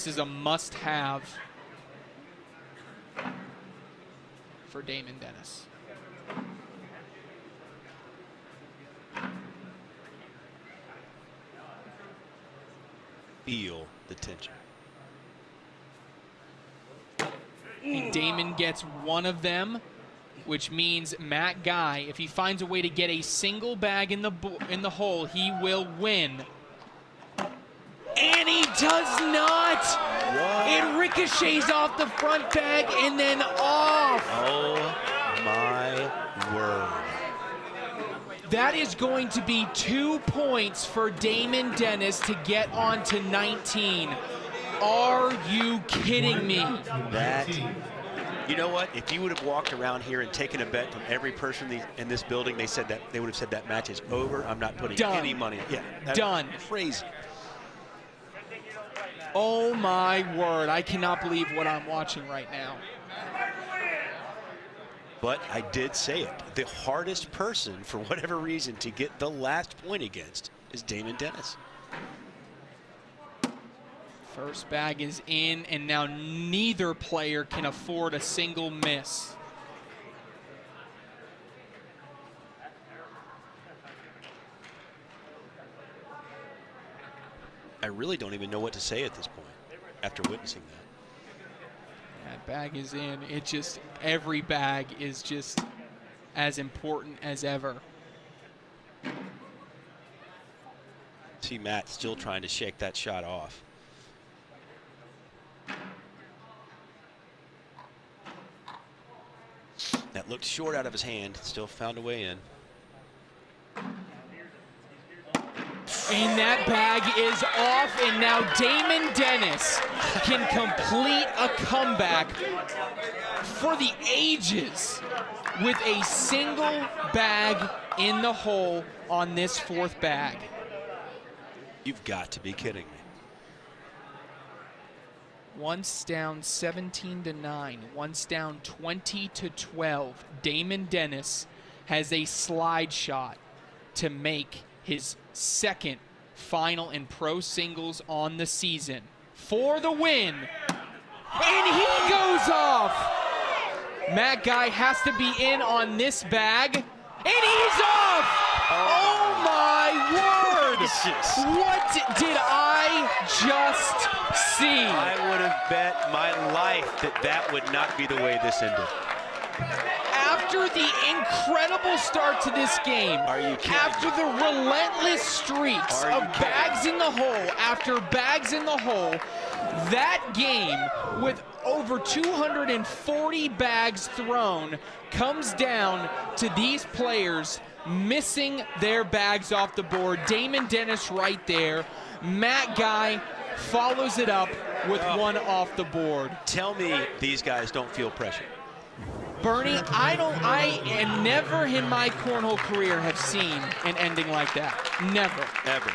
This is a must-have for Daymon Dennis. Feel the tension. And Daymon gets one of them, which means Matt Guy, if he finds a way to get a single bag in the in the hole, he will win. Does not. What? It ricochets off the front bag and then off. Oh my word. That is going to be two points for Daymon Dennis to get on to 19. Are you kidding me? That, you know what? If you would have walked around here and taken a bet from every person in, this building, they said that they would have said that match is over. I'm not putting Done. any money. Yeah, Done. Crazy. Oh my word, I cannot believe what I'm watching right now. But I did say it. The hardest person, for whatever reason, to get the last point against is Daymon Dennis. First bag is in, and now neither player can afford a single miss. I really don't even know what to say at this point after witnessing that. That bag is in. It just, every bag is just as important as ever. See Matt still trying to shake that shot off. That looked short out of his hand, still found a way in. And that bag is off, and now Daymon Dennis can complete a comeback for the ages with a single bag in the hole on this fourth bag. You've got to be kidding me. Once down 17 to 9, once down 20 to 12. Daymon Dennis has a slide shot to make his second final in pro singles on the season for the win. And he goes off. Matt Guy has to be in on this bag, and he's off. Oh my word! What did I just see? I would have bet my life that that would not be the way this ended. After the incredible start to this game, Are you kidding after the relentless streaks of bags in the hole after bags in the hole, that game with over 240 bags thrown comes down to these players missing their bags off the board. Daymon Dennis right there. Matt Guy follows it up with oh. one off the board. Tell me these guys don't feel pressure. Bernie, I don't, I am never in my cornhole career have seen an ending like that. Never. Ever.